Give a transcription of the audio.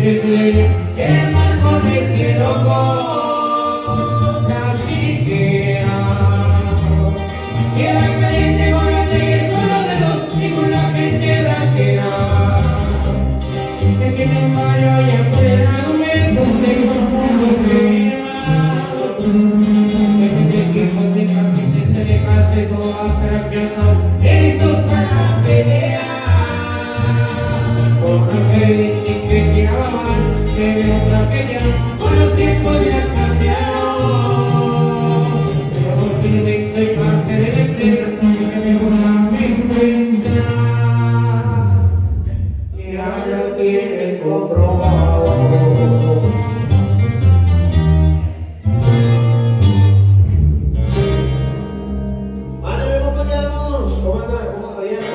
Just lady, and I'm gonna see tengo para pelear por otra que ya los tiempos ya cambiaron pero soy que me gusta y ahora lo tienen comprobado. 手腕对我们可以